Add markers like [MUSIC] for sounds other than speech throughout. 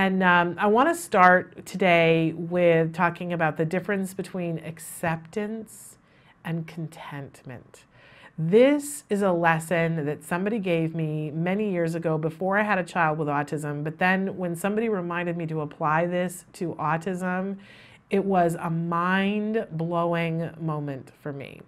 And um, I want to start today with talking about the difference between acceptance and contentment. This is a lesson that somebody gave me many years ago before I had a child with autism. But then when somebody reminded me to apply this to autism, it was a mind blowing moment for me.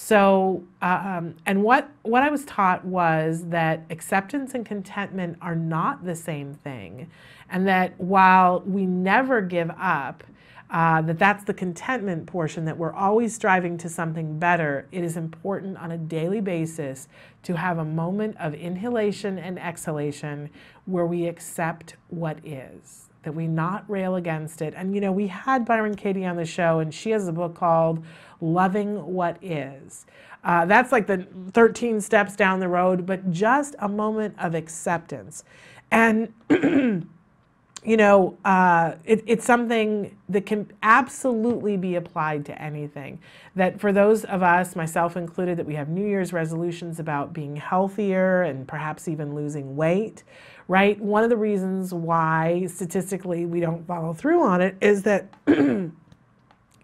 So, um, and what, what I was taught was that acceptance and contentment are not the same thing. And that while we never give up, uh, that that's the contentment portion, that we're always striving to something better, it is important on a daily basis to have a moment of inhalation and exhalation where we accept what is that we not rail against it. And you know, we had Byron Katie on the show, and she has a book called Loving What Is. Uh, that's like the 13 steps down the road, but just a moment of acceptance. And [CLEARS THROAT] you know, uh, it, it's something that can absolutely be applied to anything. That for those of us, myself included, that we have New Year's resolutions about being healthier and perhaps even losing weight, right? One of the reasons why statistically we don't follow through on it is that, [CLEARS THROAT] you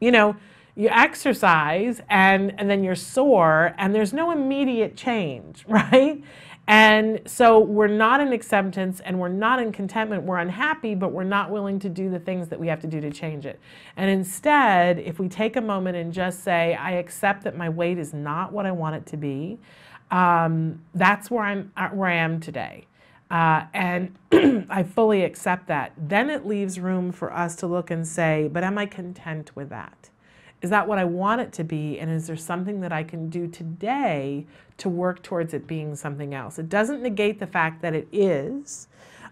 know, you exercise and, and then you're sore and there's no immediate change, [LAUGHS] right? And so we're not in acceptance and we're not in contentment. We're unhappy, but we're not willing to do the things that we have to do to change it. And instead, if we take a moment and just say, I accept that my weight is not what I want it to be, um, that's where, I'm, uh, where I am today. Uh, and [CLEARS THROAT] I fully accept that. Then it leaves room for us to look and say, but am I content with that? Is that what I want it to be? And is there something that I can do today to work towards it being something else? It doesn't negate the fact that it is.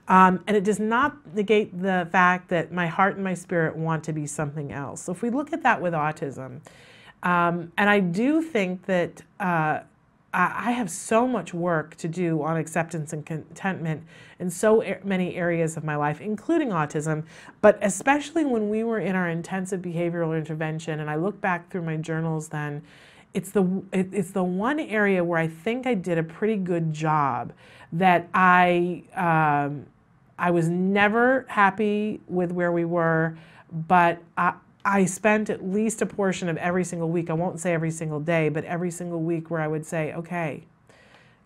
Um, and it does not negate the fact that my heart and my spirit want to be something else. So if we look at that with autism, um, and I do think that uh, I have so much work to do on acceptance and contentment in so many areas of my life, including autism, but especially when we were in our intensive behavioral intervention. And I look back through my journals then, it's the, it's the one area where I think I did a pretty good job that I, um, I was never happy with where we were, but I, I spent at least a portion of every single week, I won't say every single day, but every single week where I would say, okay,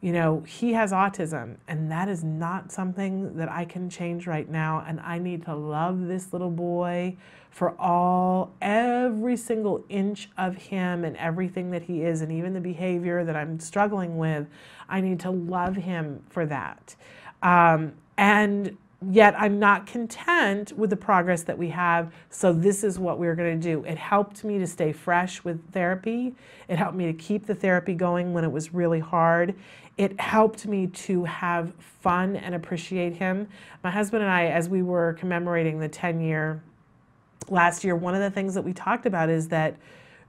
you know, he has autism, and that is not something that I can change right now. And I need to love this little boy for all, every single inch of him and everything that he is, and even the behavior that I'm struggling with. I need to love him for that. Um, and yet I'm not content with the progress that we have. So this is what we're going to do. It helped me to stay fresh with therapy. It helped me to keep the therapy going when it was really hard. It helped me to have fun and appreciate him. My husband and I, as we were commemorating the 10 year last year, one of the things that we talked about is that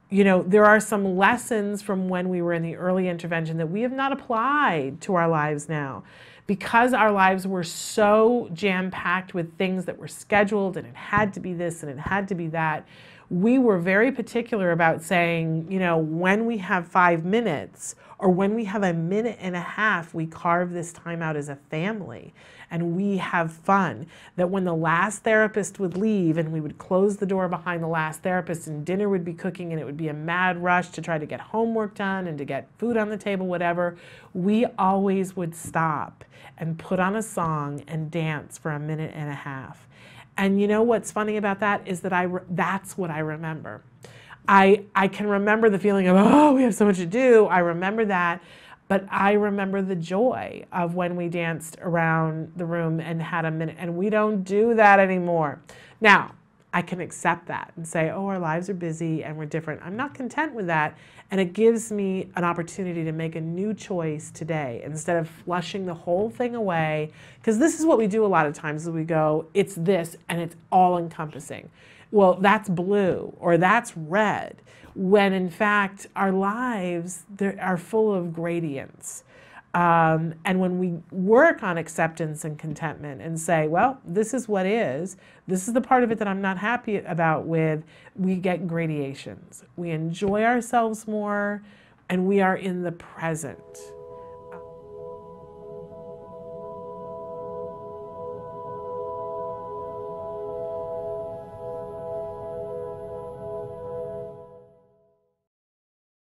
you know, there are some lessons from when we were in the early intervention that we have not applied to our lives now because our lives were so jam packed with things that were scheduled and it had to be this and it had to be that, we were very particular about saying, you know, when we have five minutes or when we have a minute and a half, we carve this time out as a family and we have fun. That when the last therapist would leave and we would close the door behind the last therapist and dinner would be cooking and it would be a mad rush to try to get homework done and to get food on the table, whatever, we always would stop and put on a song and dance for a minute and a half. And you know what's funny about that is that I that's what I remember. I I can remember the feeling of oh we have so much to do. I remember that, but I remember the joy of when we danced around the room and had a minute, and we don't do that anymore. Now, I can accept that and say, oh, our lives are busy and we're different. I'm not content with that. And it gives me an opportunity to make a new choice today instead of flushing the whole thing away. Because this is what we do a lot of times is we go, it's this and it's all encompassing. Well, that's blue or that's red when in fact our lives are full of gradients. Um, and when we work on acceptance and contentment and say, well, this is what is, this is the part of it that I'm not happy about with, we get gradations. We enjoy ourselves more and we are in the present.